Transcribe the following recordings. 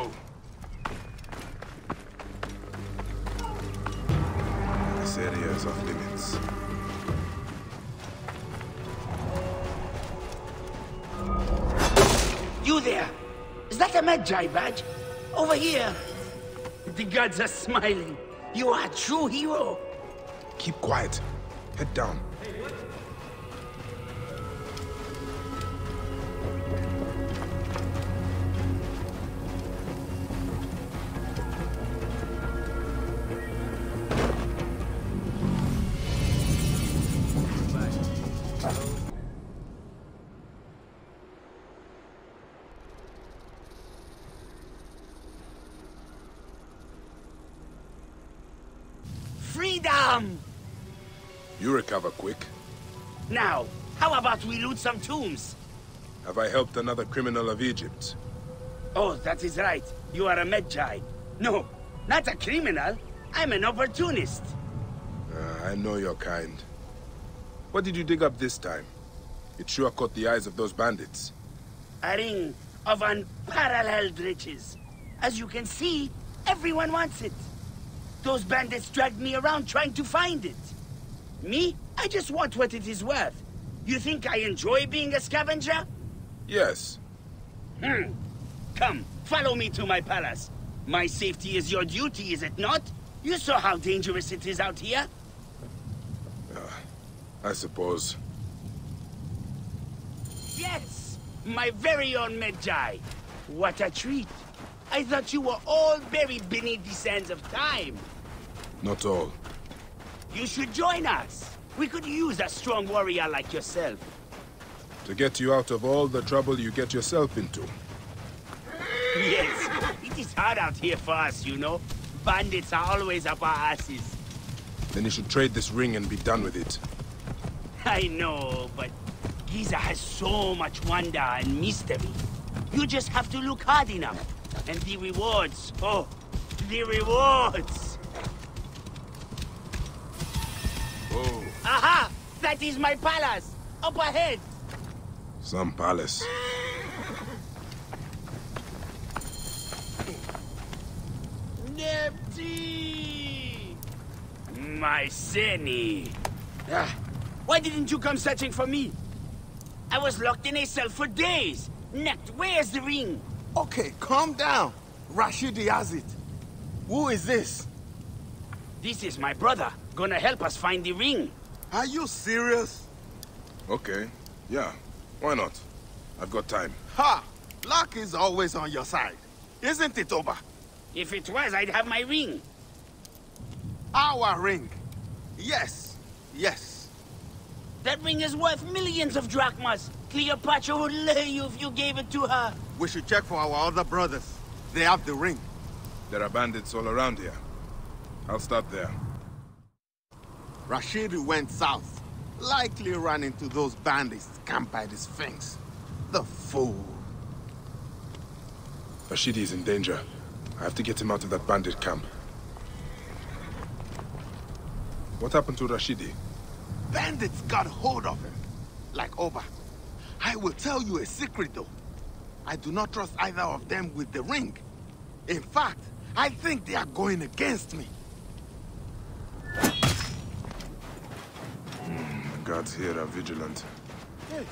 Oh. This area is off limits. You there! Is that a Medjay badge? Over here! The gods are smiling. You are a true hero. Keep quiet. Head down. Freedom! You recover quick. Now, how about we loot some tombs? Have I helped another criminal of Egypt? Oh, that is right. You are a Medjay. No, not a criminal. I'm an opportunist. Uh, I know your kind. What did you dig up this time? It sure caught the eyes of those bandits. A ring of unparalleled riches. As you can see, everyone wants it. Those bandits dragged me around trying to find it. Me? I just want what it is worth. You think I enjoy being a scavenger? Yes. Hmm. Come, follow me to my palace. My safety is your duty, is it not? You saw how dangerous it is out here. I suppose. Yes! My very own Medjay. What a treat. I thought you were all buried beneath the sands of time. Not all. You should join us. We could use a strong warrior like yourself. To get you out of all the trouble you get yourself into. Yes, it is hard out here for us, you know. Bandits are always up our asses. Then you should trade this ring and be done with it. I know, but Giza has so much wonder and mystery. You just have to look hard enough. And the rewards, oh, the rewards! Aha! That is my palace! Up ahead! some palace. Nepti! My Seni! Ah, why didn't you come searching for me? I was locked in a cell for days! Nept, where's the ring? Okay, calm down. Rashidi has it. Who is this? This is my brother, gonna help us find the ring. Are you serious? Okay, yeah, why not? I've got time. Ha! Luck is always on your side. Isn't it, Oba? If it was, I'd have my ring. Our ring. Yes, yes. That ring is worth millions of drachmas. Cleopatra would lay you if you gave it to her. We should check for our other brothers. They have the ring. There are bandits all around here. I'll start there. Rashidi went south. Likely ran into those bandits camped by the Sphinx. The fool. Rashidi is in danger. I have to get him out of that bandit camp. What happened to Rashidi? Bandits got hold of him. Like Oba. I will tell you a secret though. I do not trust either of them with the ring. In fact, I think they are going against me. The guards here are vigilant. Well,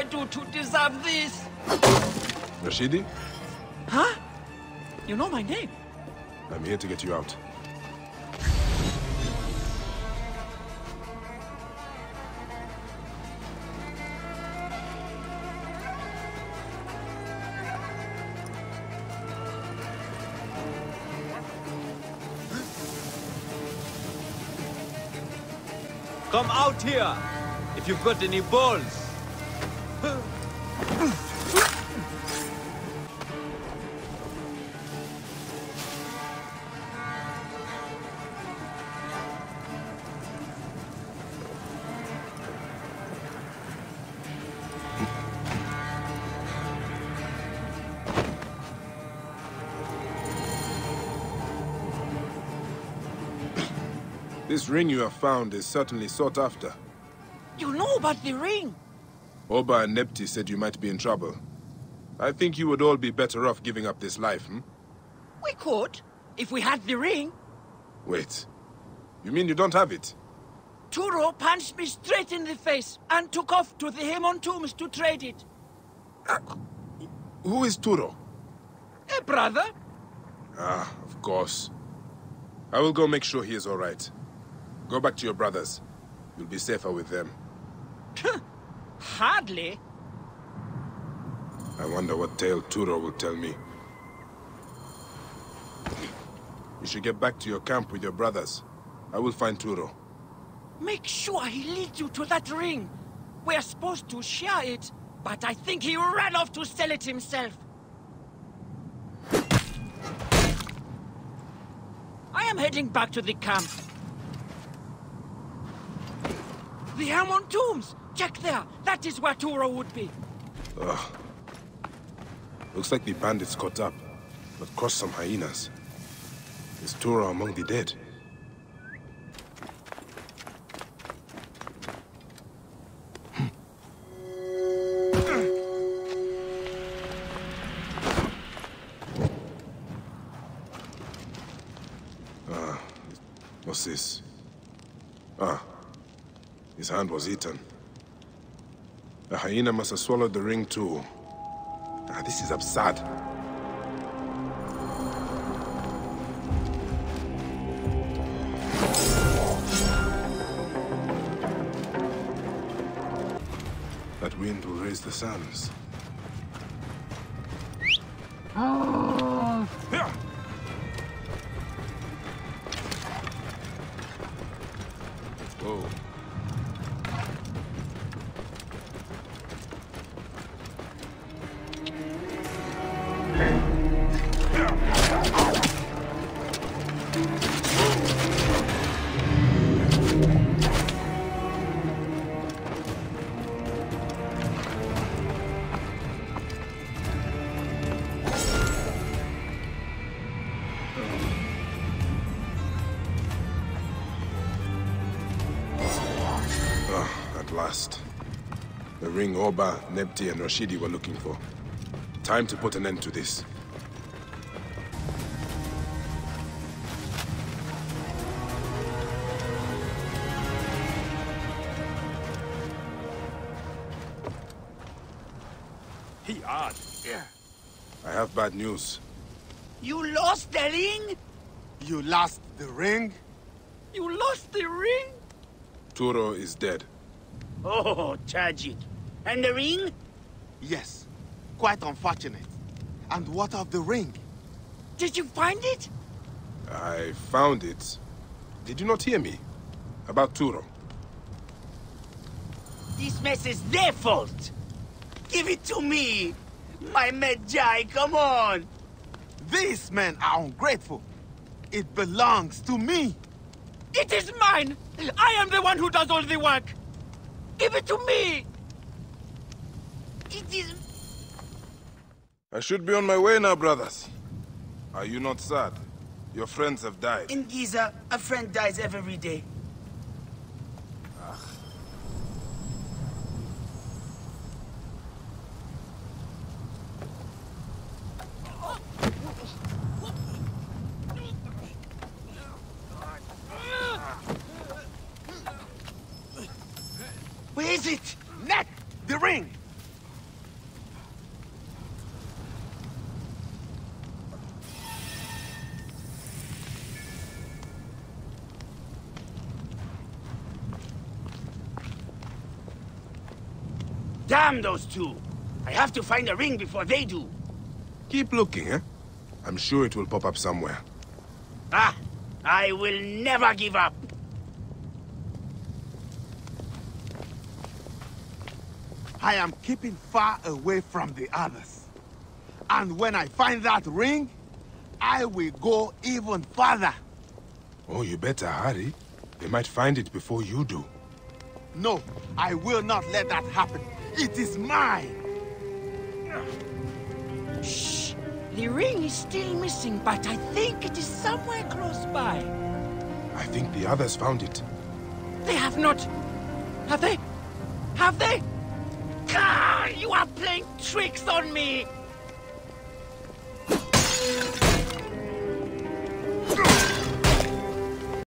I do to deserve this? Rashidi, Huh? You know my name? I'm here to get you out. Come out here, if you've got any balls. This ring you have found is certainly sought after. You know about the ring? Oba and Nepti said you might be in trouble. I think you would all be better off giving up this life, hmm? We could, if we had the ring. Wait. You mean you don't have it? Turo punched me straight in the face and took off to the Hemon tombs to trade it. Who is Turo? A brother? Ah, of course. I will go make sure he is all right. Go back to your brothers. You'll be safer with them. Hardly. I wonder what tale Turo will tell me. You should get back to your camp with your brothers. I will find Turo. Make sure he leads you to that ring. We're supposed to share it, but I think he ran off to sell it himself. I am heading back to the camp. The Hermon tombs! Check there! That is where Turo would be. Ugh. Looks like the bandits caught up, but crossed some hyenas. Is Turo among the dead? Ah, what's this? Ah, his hand was eaten. The hyena must have swallowed the ring too. Ah, this is absurd. That wind will raise the sands. Yeah. Whoa. At last. The ring Oba, Nepti, and Rashidi were looking for. Time to put an end to this. He hard. I have bad news. You lost the ring? You lost the ring? You lost the ring? Turo is dead. Oh, tragic. And the ring? Yes. Quite unfortunate. And what of the ring? Did you find it? I found it. Did you not hear me? About Turo. This mess is their fault. Give it to me. My Medjay, come on. These men are ungrateful. It belongs to me. It is mine! I am the one who does all the work! Give it to me! It is... I should be on my way now, brothers. Are you not sad? Your friends have died. In Giza, a friend dies every day. Where is it? Net! The ring! Damn those two! I have to find a ring before they do. Keep looking, eh? I'm sure it will pop up somewhere. Ah, I will never give up. I am keeping far away from the others. And when I find that ring, I will go even further. Oh, you better hurry. They might find it before you do. No, I will not let that happen. It is mine. Shh! The ring is still missing, but I think it is somewhere close by. I think the others found it. They have not... Have they? Have they? Ah, you are playing tricks on me!